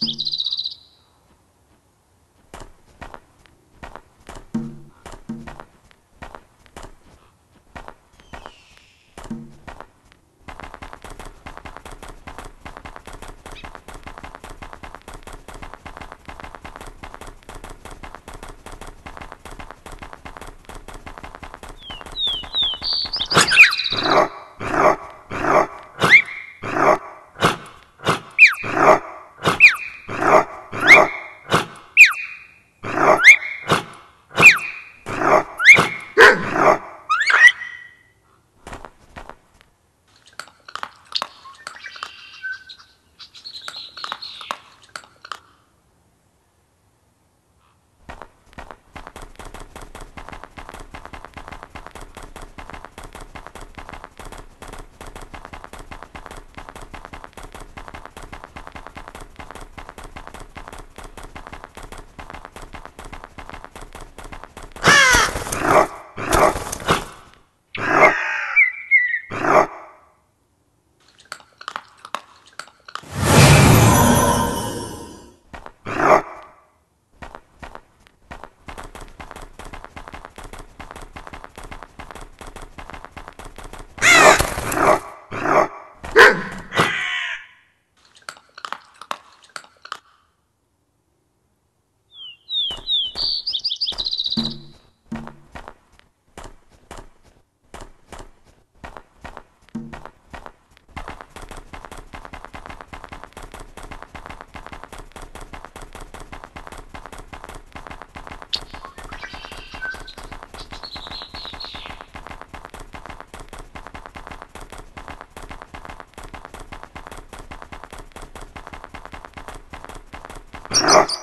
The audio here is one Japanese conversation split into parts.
you Yeah.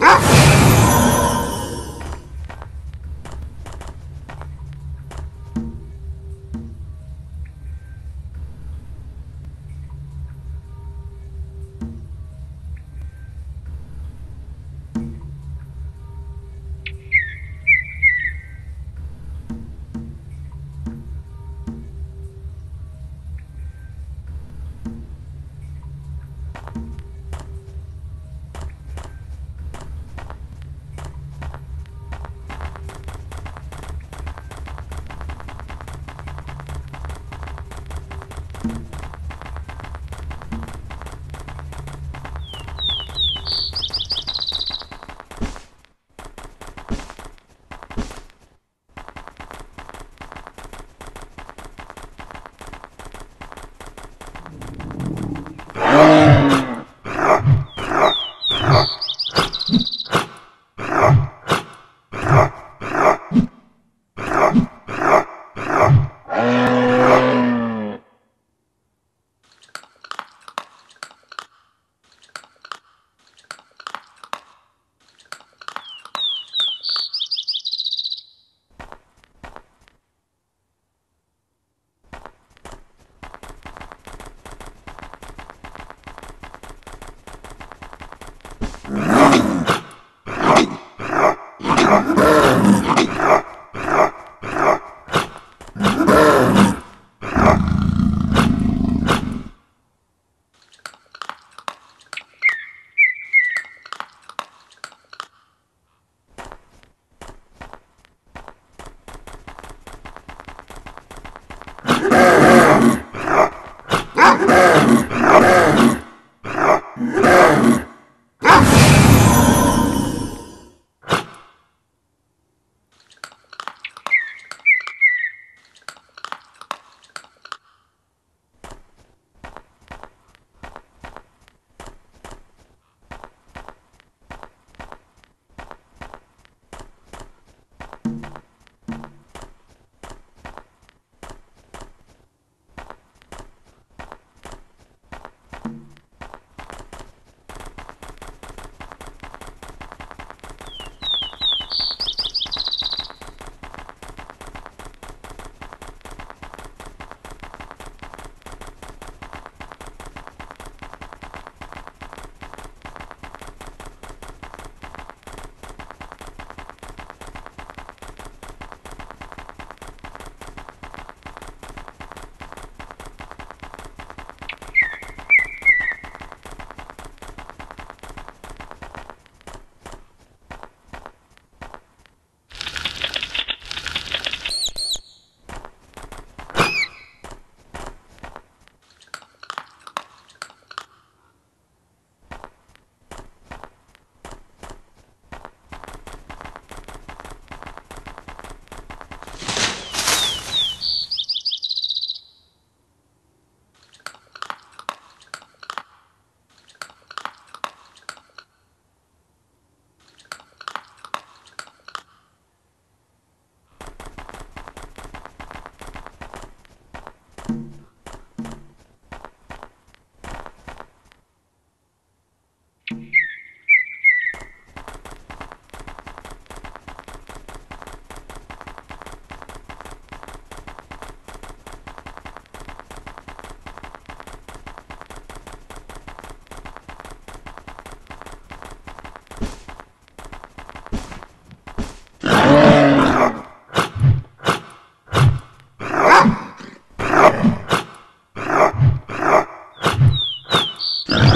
you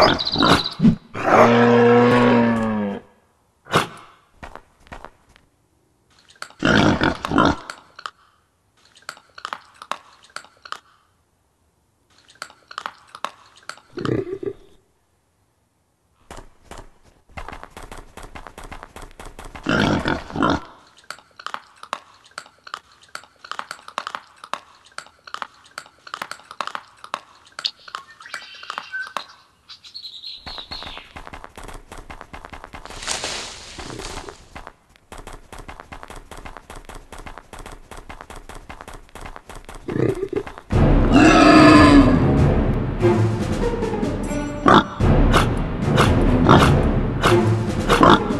Yeah. fuck?